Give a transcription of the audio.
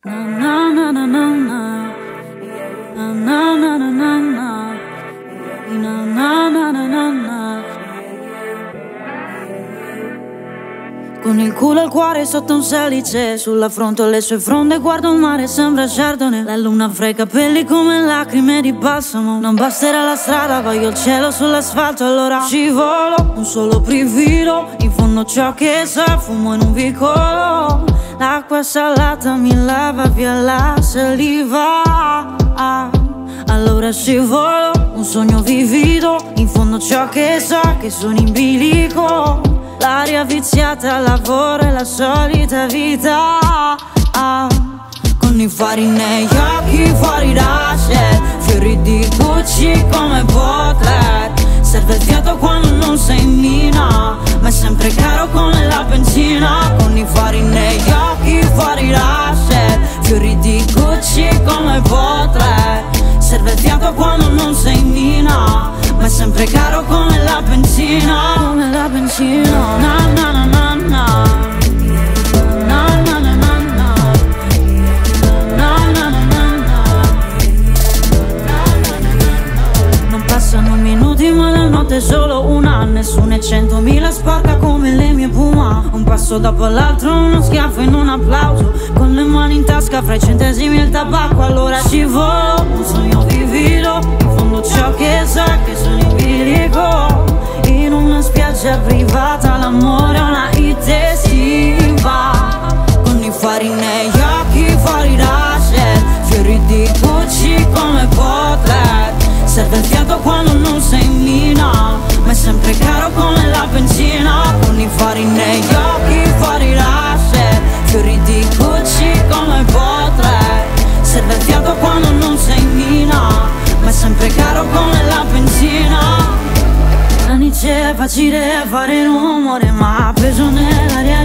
Con il culo al cuore sotto un salice Sulla fronte le sue fronde Guardo il mare sembra Chardonnay. La luna fra i capelli come lacrime di balsamo. Non basterà la strada Voglio il cielo sull'asfalto Allora scivolo Un solo brivido In fondo ciò che sa Fumo in un vicolo L'acqua salata mi lava via la saliva. Allora scivolo Un sogno vivido In fondo ciò che sa Che sono in bilico. L'aria viziata, lavoro e la solita vita. Ah, Con i fari negli occhi fuori da sé Fiato quando non sei in mina Ma è sempre caro come la benzina. Come la benzina. Na na na na na. Na na na na na. Na na na na na. Non passano minuti ma la notte è solo una Nessuno è centomila sporca come le mie puma. Un passo dopo l'altro, uno schiaffo in un applauso. Con le mani in tasca fra i centesimi e il tabacco Allora scivolo, un Il fiato quando non sei in mina Ma è sempre caro come la benzina. Con i fari negli occhi fuori sé Fiori di Gucci come Butler Serve il fiato quando non sei in mina Ma è sempre caro come la benzina. Anice è facile fare rumore Ma peso nell'aria